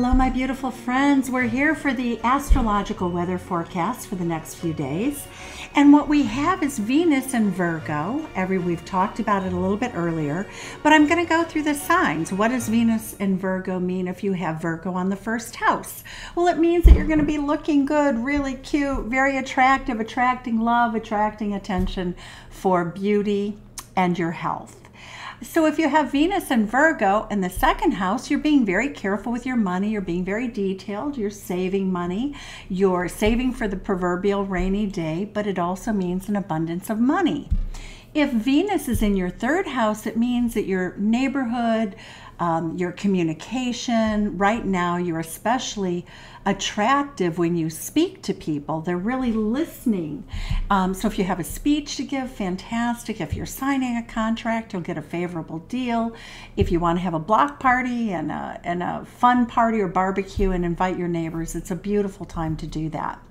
Hello, my beautiful friends. We're here for the astrological weather forecast for the next few days. And what we have is Venus and Virgo. Every we've talked about it a little bit earlier, but I'm going to go through the signs. What does Venus and Virgo mean if you have Virgo on the first house? Well, it means that you're going to be looking good, really cute, very attractive, attracting love, attracting attention for beauty and your health. So if you have Venus and Virgo in the second house, you're being very careful with your money. You're being very detailed. You're saving money. You're saving for the proverbial rainy day, but it also means an abundance of money. If Venus is in your third house, it means that your neighborhood, um, your communication, right now, you're especially attractive when you speak to people. They're really listening. Um, so if you have a speech to give, fantastic. If you're signing a contract, you'll get a favorable deal. If you want to have a block party and a, and a fun party or barbecue and invite your neighbors, it's a beautiful time to do that.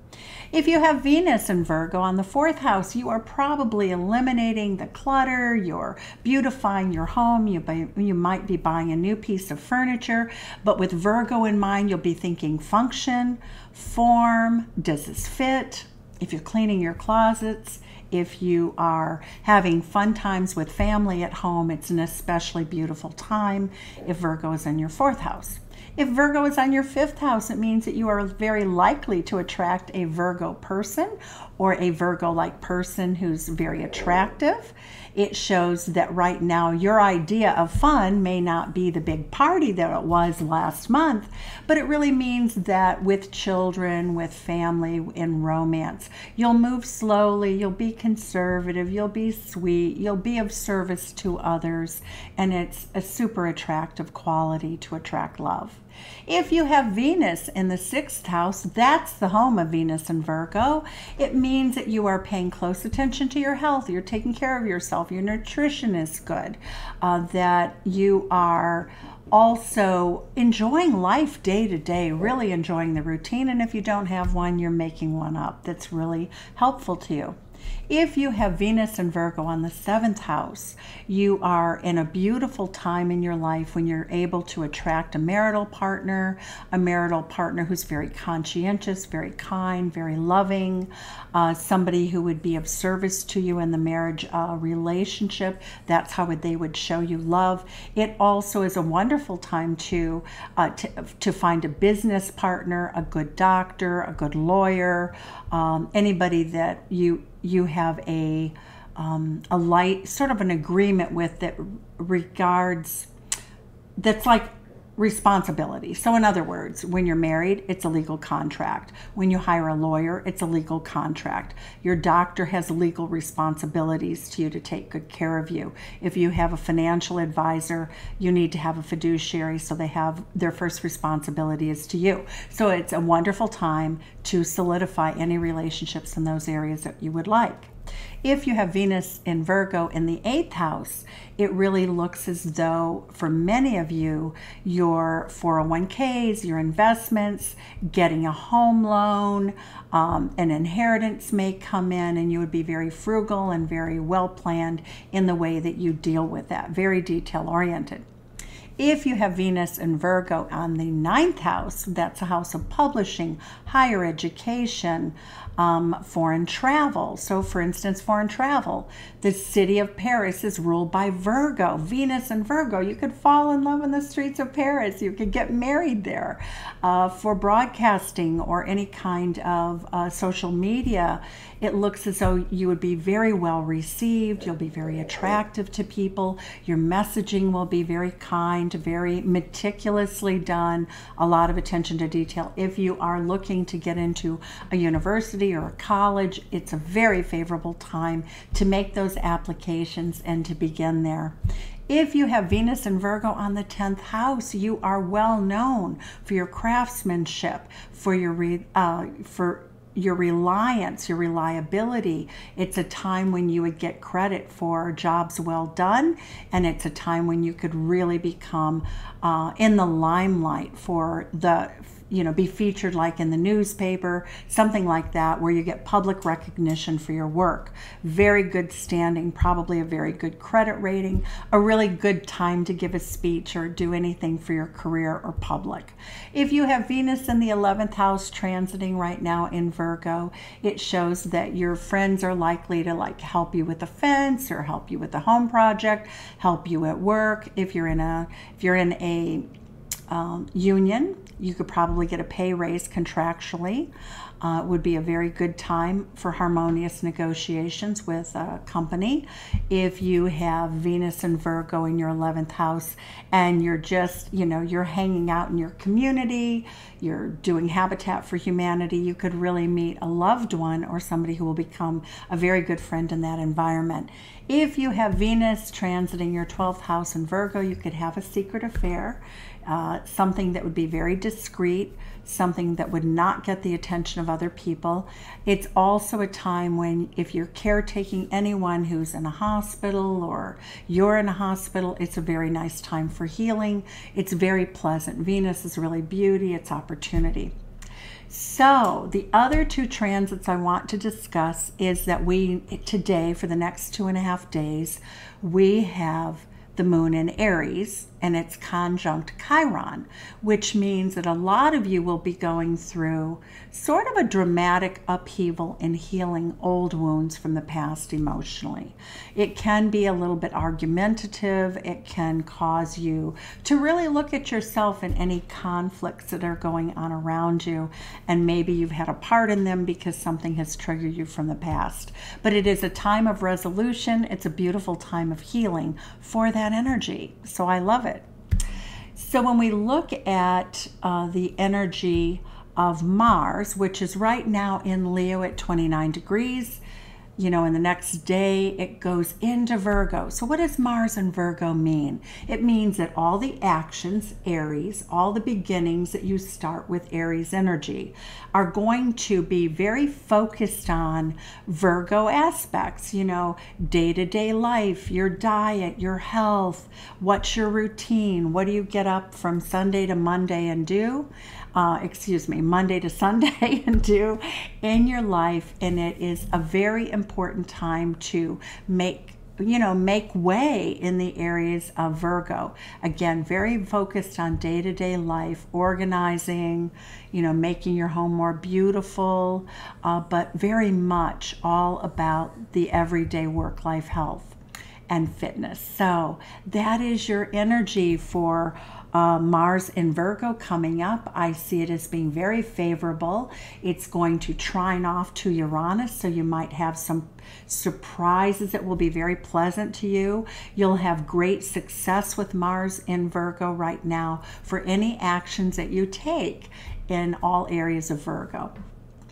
If you have Venus and Virgo on the fourth house, you are probably eliminating the clutter, you're beautifying your home, you, buy, you might be buying a new piece of furniture, but with Virgo in mind, you'll be thinking function, form, does this fit? If you're cleaning your closets, if you are having fun times with family at home, it's an especially beautiful time if Virgo is in your fourth house. If Virgo is on your fifth house, it means that you are very likely to attract a Virgo person or a Virgo like person who's very attractive. It shows that right now your idea of fun may not be the big party that it was last month, but it really means that with children, with family, in romance, you'll move slowly, you'll be conservative, you'll be sweet, you'll be of service to others, and it's a super attractive quality to attract love. If you have Venus in the sixth house, that's the home of Venus and Virgo. It means that you are paying close attention to your health, you're taking care of yourself, your nutrition is good, uh, that you are also enjoying life day to day, really enjoying the routine. And if you don't have one, you're making one up that's really helpful to you. If you have Venus and Virgo on the seventh house, you are in a beautiful time in your life when you're able to attract a marital partner, a marital partner who's very conscientious, very kind, very loving, uh, somebody who would be of service to you in the marriage uh, relationship. That's how they would show you love. It also is a wonderful time to, uh, to, to find a business partner, a good doctor, a good lawyer, um, anybody that you you have a um, a light sort of an agreement with that regards that's like responsibility. So, in other words, when you're married, it's a legal contract. When you hire a lawyer, it's a legal contract. Your doctor has legal responsibilities to you to take good care of you. If you have a financial advisor, you need to have a fiduciary, so they have their first responsibility is to you. So, it's a wonderful time to solidify any relationships in those areas that you would like. If you have Venus in Virgo in the eighth house, it really looks as though for many of you, your 401ks, your investments, getting a home loan, um, an inheritance may come in, and you would be very frugal and very well planned in the way that you deal with that, very detail oriented. If you have Venus and Virgo on the ninth house, that's a house of publishing, higher education, um, foreign travel. So, for instance, foreign travel, the city of Paris is ruled by Virgo, Venus and Virgo. You could fall in love in the streets of Paris. You could get married there. Uh, for broadcasting or any kind of uh, social media, it looks as though you would be very well received. You'll be very attractive to people. Your messaging will be very kind, very meticulously done, a lot of attention to detail. If you are looking to get into a university or a college, it's a very favorable time to make those applications and to begin there. If you have Venus and Virgo on the 10th house, you are well known for your craftsmanship, for your uh, for your reliance, your reliability. It's a time when you would get credit for jobs well done, and it's a time when you could really become uh, in the limelight for the you know, be featured like in the newspaper, something like that, where you get public recognition for your work. Very good standing, probably a very good credit rating, a really good time to give a speech or do anything for your career or public. If you have Venus in the 11th house transiting right now in Virgo, it shows that your friends are likely to like help you with a fence or help you with a home project, help you at work. If you're in a if you're in a um, union, you could probably get a pay raise contractually. Uh, would be a very good time for harmonious negotiations with a company. If you have Venus and Virgo in your 11th house and you're just, you know, you're hanging out in your community, you're doing Habitat for Humanity, you could really meet a loved one or somebody who will become a very good friend in that environment. If you have Venus transiting your 12th house in Virgo, you could have a secret affair uh, something that would be very discreet, something that would not get the attention of other people. It's also a time when, if you're caretaking anyone who's in a hospital or you're in a hospital, it's a very nice time for healing. It's very pleasant. Venus is really beauty, it's opportunity. So, the other two transits I want to discuss is that we today, for the next two and a half days, we have the moon in Aries and it's conjunct Chiron, which means that a lot of you will be going through sort of a dramatic upheaval in healing old wounds from the past emotionally. It can be a little bit argumentative, it can cause you to really look at yourself and any conflicts that are going on around you, and maybe you've had a part in them because something has triggered you from the past. But it is a time of resolution, it's a beautiful time of healing for that energy. So I love it. So when we look at uh, the energy of Mars, which is right now in Leo at 29 degrees, you know, in the next day it goes into Virgo. So, what does Mars and Virgo mean? It means that all the actions, Aries, all the beginnings that you start with Aries energy are going to be very focused on Virgo aspects, you know, day to day life, your diet, your health, what's your routine, what do you get up from Sunday to Monday and do? uh, excuse me, Monday to Sunday and do in your life. And it is a very important time to make you know, make way in the areas of Virgo. Again, very focused on day to day life, organizing, you know, making your home more beautiful, uh, but very much all about the everyday work life health and fitness. So that is your energy for uh, Mars in Virgo coming up. I see it as being very favorable. It's going to trine off to Uranus, so you might have some surprises that will be very pleasant to you. You'll have great success with Mars in Virgo right now for any actions that you take in all areas of Virgo.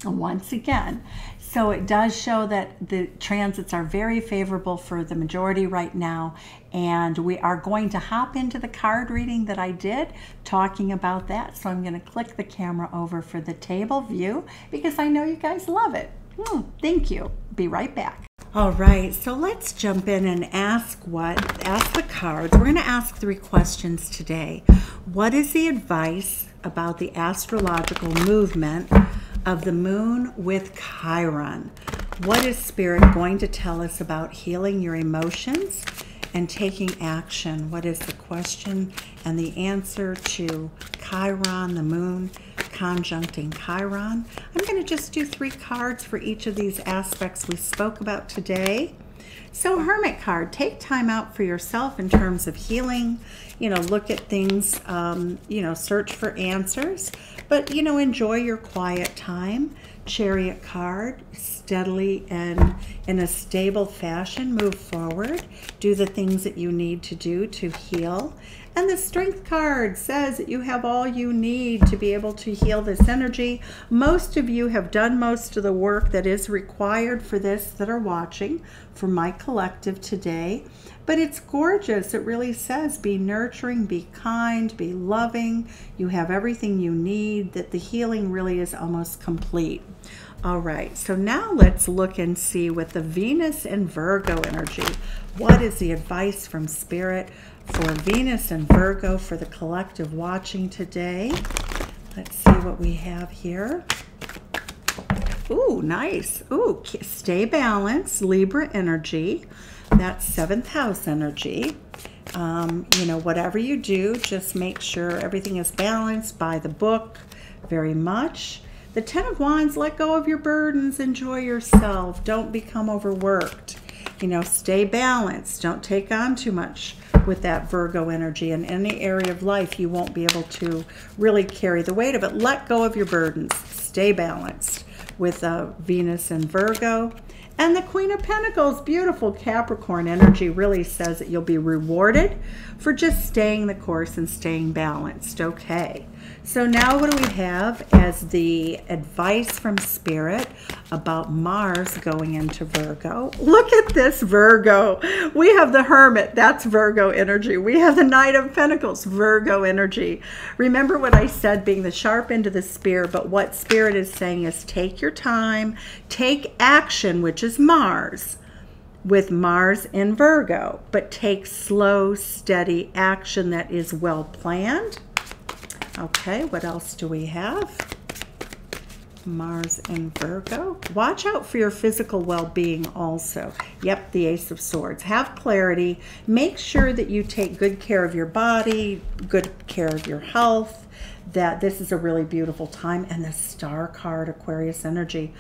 Once again, so it does show that the transits are very favorable for the majority right now. And we are going to hop into the card reading that I did talking about that. So I'm going to click the camera over for the table view because I know you guys love it. Hmm, thank you. Be right back. All right, so let's jump in and ask what? Ask the cards. We're going to ask three questions today. What is the advice about the astrological movement of the moon with Chiron. What is Spirit going to tell us about healing your emotions and taking action? What is the question and the answer to Chiron, the moon conjuncting Chiron? I'm going to just do three cards for each of these aspects we spoke about today. So, Hermit card, take time out for yourself in terms of healing. You know, look at things, um, you know, search for answers, but, you know, enjoy your quiet time. Chariot card, steadily and in a stable fashion, move forward. Do the things that you need to do to heal. And the Strength card says that you have all you need to be able to heal this energy. Most of you have done most of the work that is required for this that are watching for my collective today. But it's gorgeous. It really says be nurturing, be kind, be loving. You have everything you need, that the healing really is almost complete. All right, so now let's look and see with the Venus and Virgo energy. What is the advice from Spirit for Venus and Virgo for the collective watching today? Let's see what we have here. Ooh, nice. Ooh, stay balanced, Libra energy. That's seventh house energy. Um, you know, whatever you do, just make sure everything is balanced by the book very much. The Ten of Wands, let go of your burdens, enjoy yourself, don't become overworked. You know, stay balanced, don't take on too much with that Virgo energy. In any area of life, you won't be able to really carry the weight of it. Let go of your burdens, stay balanced with uh, Venus and Virgo. And the Queen of Pentacles, beautiful Capricorn energy, really says that you'll be rewarded for just staying the course and staying balanced. Okay. So now what do we have as the advice from Spirit about Mars going into Virgo? Look at this Virgo. We have the Hermit. That's Virgo energy. We have the Knight of Pentacles, Virgo energy. Remember what I said, being the sharp end of the spear, but what Spirit is saying is take your time, take action, which is Mars with Mars in Virgo, but take slow, steady action that is well planned Okay, what else do we have? Mars and Virgo. Watch out for your physical well-being also. Yep, the Ace of Swords. Have clarity. Make sure that you take good care of your body, good care of your health, that this is a really beautiful time. And the Star card, Aquarius energy.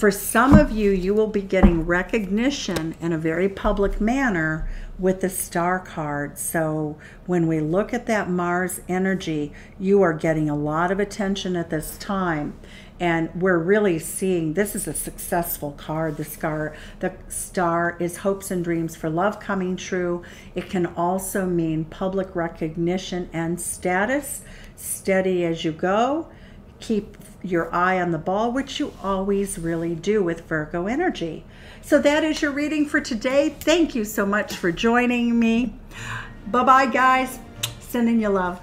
For some of you, you will be getting recognition in a very public manner with the star card. So when we look at that Mars energy, you are getting a lot of attention at this time. And we're really seeing this is a successful card. The star, the star is hopes and dreams for love coming true. It can also mean public recognition and status. Steady as you go. Keep your eye on the ball, which you always really do with Virgo energy. So that is your reading for today. Thank you so much for joining me. Bye bye, guys. Sending you love.